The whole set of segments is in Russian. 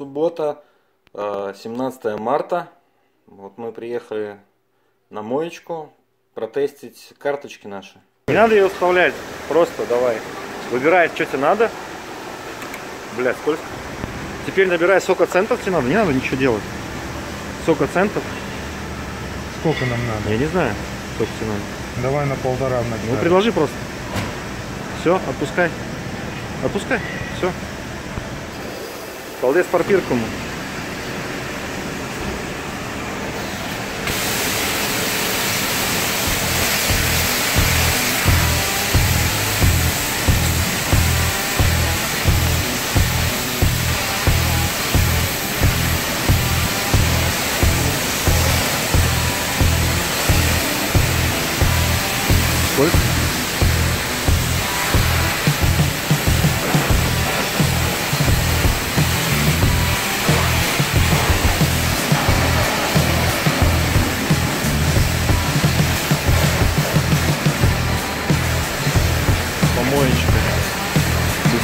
суббота, э, 17 марта. Вот мы приехали на моечку протестить карточки наши. Не надо ее вставлять, просто давай. Выбирай, что тебе надо. Блядь, сколько? Теперь набирай сколько центов тебе надо, не надо ничего делать. Сколько центов? Сколько нам надо? Я не знаю, сколько тебе надо. Давай на полтора Ну предложи просто. Все, отпускай. Отпускай, все. Podés partir como. What?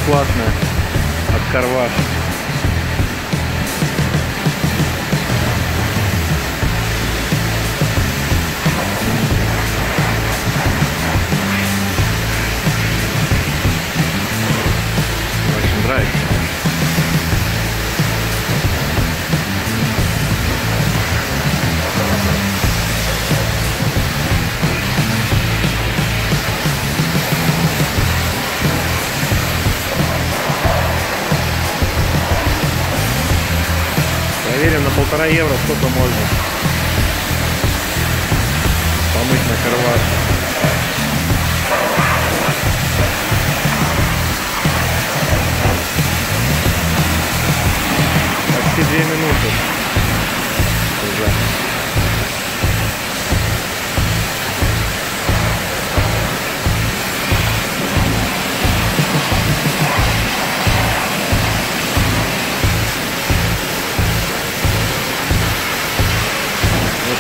Бесплатная. От Карваш. Очень нравится. Проверим на полтора евро, сколько можно помыть на карваш. Почти две минуты.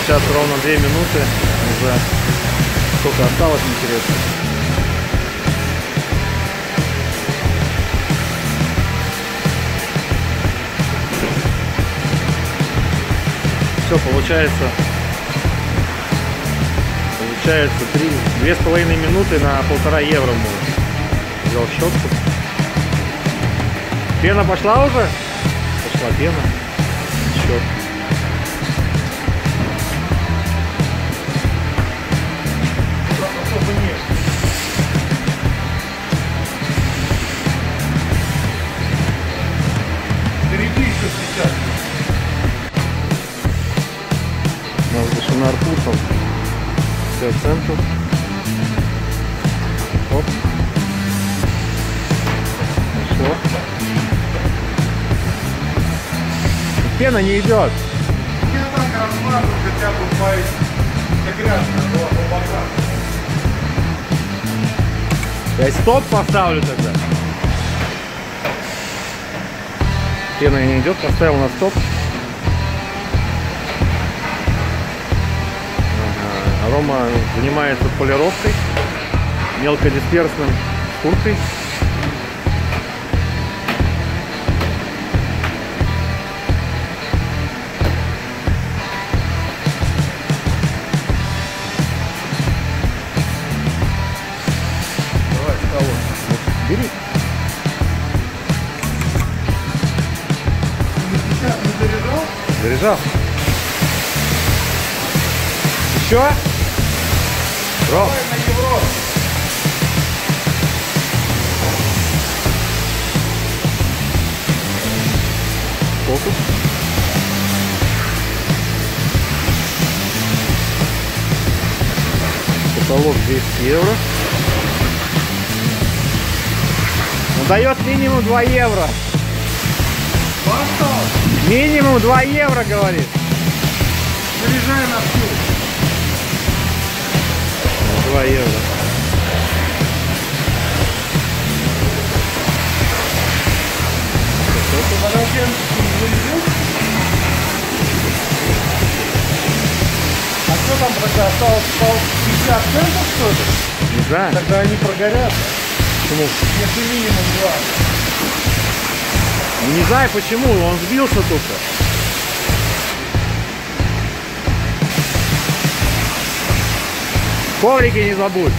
Сейчас ровно две минуты уже. Сколько осталось, интересно. Все, получается, получается три, две с половиной минуты на полтора евро мы взял щетку. Пена пошла уже? Пошла пена. Щетка. Оп. Все. Пена не идет. Хотя. Я стоп поставлю тогда. Пена не идет, поставил на стоп. Рома занимается полировкой мелкодисперсным столом. Бери. Заряжал? Заряжал. Еще? Ром, фокус. Потолок 200 евро. Он дает минимум 2 евро. Минимум 2 евро, говорит. Заряжай на всю. 2 евро. А что там тогда осталось? Осталось 50 центов, что ли? Не знаю. Тогда они прогорят. Почему? Если минимум 2. Ну, не знаю почему, он сбился только. Коврики не забудь.